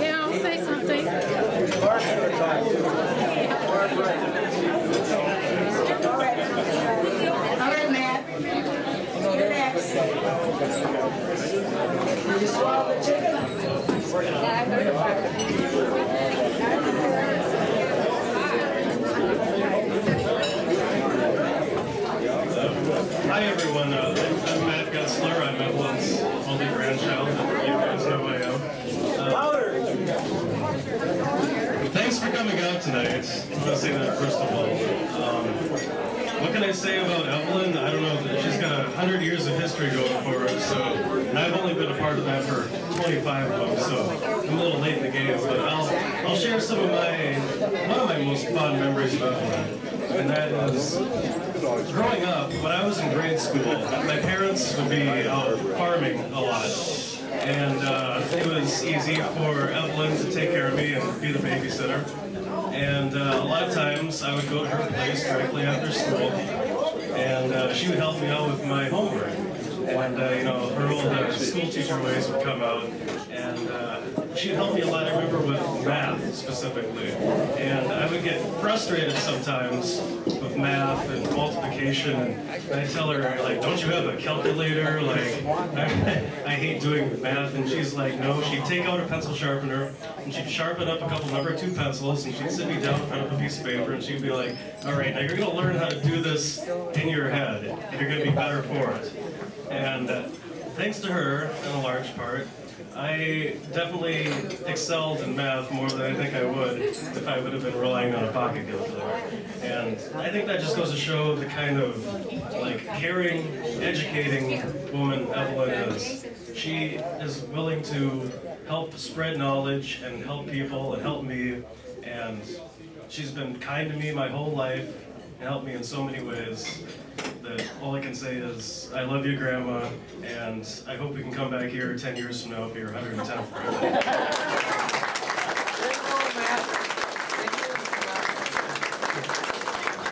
Yeah, I'll say something. All right, Matt. You're next. Swallow the chicken. Everyone, uh, I'm Matt Gensler. I'm Evelyn's only grandchild. You guys know I am. Louder! Thanks for coming out tonight. I want to say that first of all. Um, what can I say about Evelyn? I don't know. She's got a hundred years of history going for her. So, and I've only been a part of that for 25 of them. So I'm a little late in the game, but I'll I'll share some of my one of my most fond memories of Evelyn, and that is growing up, when I was in grade school, my parents would be out farming a lot. And uh, it was easy for Evelyn to take care of me and be the babysitter. And uh, a lot of times I would go to her place directly after school, and uh, she would help me out with my homework. And uh, you know, her old uh, school teacher ways would come out, and uh, she'd help me a lot. I remember with math specifically, and I would get frustrated sometimes with math and multiplication, and I'd tell her like, "Don't you have a calculator?" Like, I, I hate doing math, and she's like, "No." She'd take out a pencil sharpener, and she'd sharpen up a couple number two pencils, and she'd sit me down in front of a piece of paper, and she'd be like, "All right, now you're gonna learn how to do this in your head, and you're gonna be better for it." Uh, thanks to her, in a large part, I definitely excelled in math more than I think I would if I would have been relying on a pocket calculator. And I think that just goes to show the kind of like caring, educating woman Evelyn is. She is willing to help spread knowledge and help people and help me. And she's been kind to me my whole life and helped me in so many ways that all I can say is I love you, Grandma, and I hope we can come back here 10 years from now for your 110th birthday.